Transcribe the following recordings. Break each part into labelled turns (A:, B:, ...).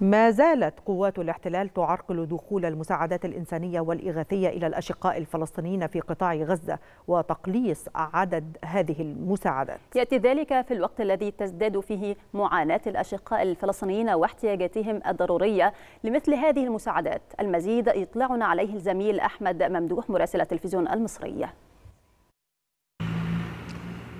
A: ما زالت قوات الاحتلال تعرقل دخول المساعدات الإنسانية والإغاثية إلى الأشقاء الفلسطينيين في قطاع غزة وتقليص عدد هذه المساعدات.
B: يأتي ذلك في الوقت الذي تزداد فيه معاناة الأشقاء الفلسطينيين واحتياجاتهم الضرورية لمثل هذه المساعدات. المزيد يطلعنا عليه الزميل أحمد ممدوح مراسل التلفزيون المصري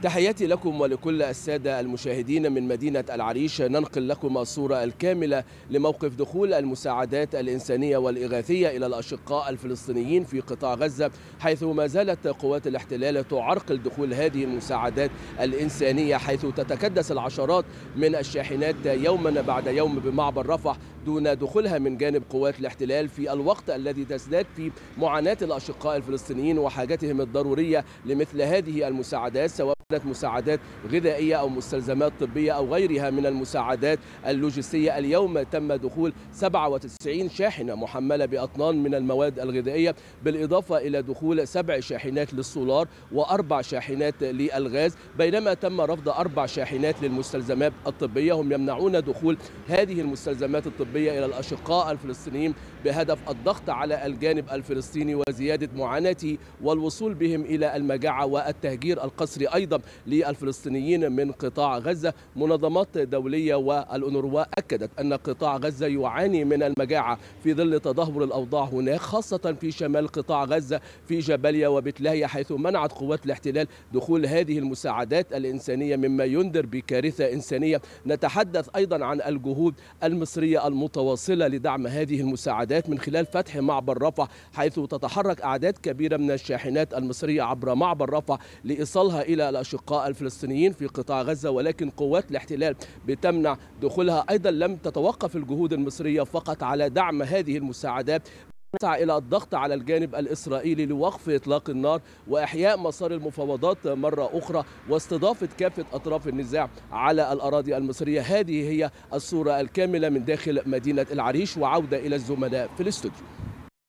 C: تحياتي لكم ولكل السادة المشاهدين من مدينة العريش. ننقل لكم الصورة الكاملة لموقف دخول المساعدات الإنسانية والإغاثية إلى الأشقاء الفلسطينيين في قطاع غزة حيث ما زالت قوات الاحتلال تعرقل دخول هذه المساعدات الإنسانية حيث تتكدس العشرات من الشاحنات يوما بعد يوم بمعبر رفح دون دخولها من جانب قوات الاحتلال في الوقت الذي تزداد فيه معاناة الأشقاء الفلسطينيين وحاجتهم الضرورية لمثل هذه المساعدات سواء كانت مساعدات غذائية أو مستلزمات طبية أو غيرها من المساعدات اللوجستية. اليوم تم دخول 97 شاحنة محملة بأطنان من المواد الغذائية بالإضافة إلى دخول سبع شاحنات للسولار وأربع شاحنات للغاز. بينما تم رفض أربع شاحنات للمستلزمات الطبية هم يمنعون دخول هذه المستلزمات الطبية إلى الأشقاء الفلسطينيين بهدف الضغط على الجانب الفلسطيني وزيادة معاناته والوصول بهم إلى المجاعة والتهجير القسري. أيضا للفلسطينيين من قطاع غزة منظمات دولية والأونروا أكدت أن قطاع غزة يعاني من المجاعة في ظل تدهور الأوضاع هناك خاصة في شمال قطاع غزة في جباليا وبتلاهيا حيث منعت قوات الاحتلال دخول هذه المساعدات الإنسانية مما ينذر بكارثة إنسانية. نتحدث أيضا عن الجهود المصرية المتواصلة لدعم هذه المساعدات من خلال فتح معبر رفح حيث تتحرك أعداد كبيرة من الشاحنات المصرية عبر معبر رفح لإيصالها إلى الأشقاء الفلسطينيين في قطاع غزة ولكن قوات الاحتلال بتمنع دخولها. أيضا لم تتوقف الجهود المصرية فقط على دعم هذه المساعدات نسعى إلى الضغط على الجانب الإسرائيلي لوقف إطلاق النار وإحياء مسار المفاوضات مرة أخرى واستضافة كافة أطراف النزاع على الأراضي المصرية. هذه هي الصورة الكاملة من داخل مدينة العريش وعودة إلى الزملاء في الاستوديو.